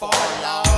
fall off.